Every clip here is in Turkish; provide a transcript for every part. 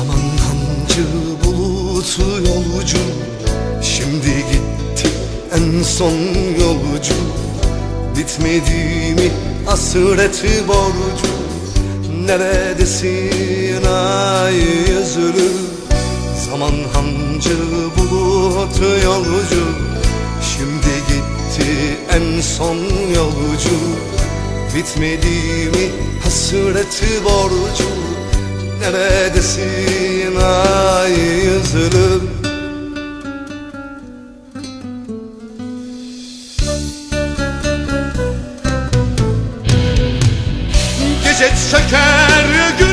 hancı bulutu yolcu. Şimdi gitti en son yolcu. Bitmedi mi hasreti borcu. Neredesin ay yüzlü? Zaman hancı bulut yolcu. Şimdi gitti en son yolcu. Bitmedi mi hasreti borcu Neredesin ay yüzlüm Gece çeker günleri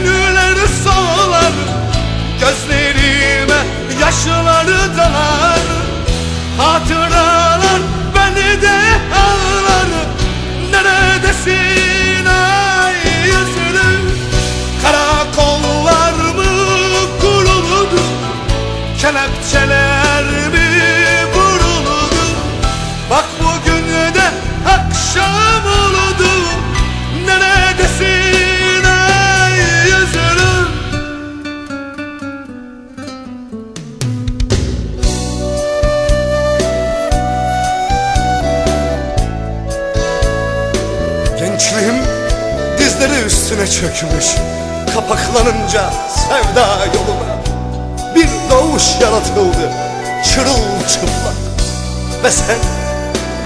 dizleri üstüne çökmüş Kapaklanınca sevda yoluna. Bir doğuş yaratıldı çırılçıplak. Ve sen,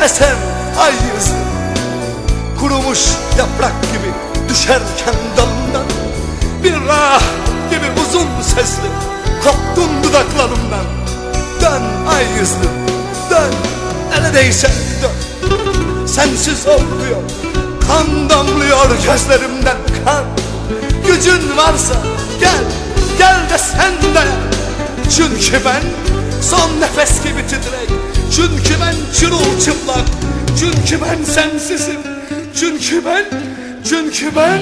ve sen ay yüzü Kurumuş yaprak gibi düşerken dalından Bir rah gibi uzun sesli koptun dudaklarımdan. Dön ay yüzlü dön neredeyse dön. Sensiz olmuyor Kan damlıyor gözlerimden kan. Gücün varsa gel Gel de sen de. Çünkü ben son nefes gibi titrek. Çünkü ben çırılçıplak. Çünkü ben sensizim. Çünkü ben Çünkü ben.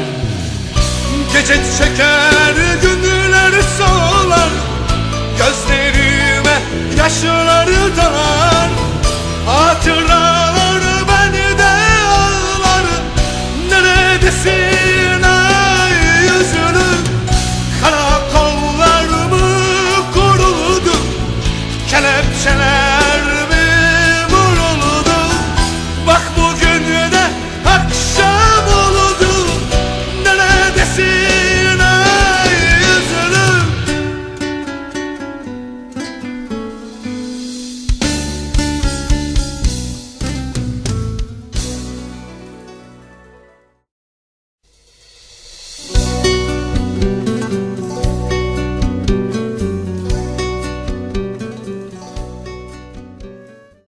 Gece çeker günleri solar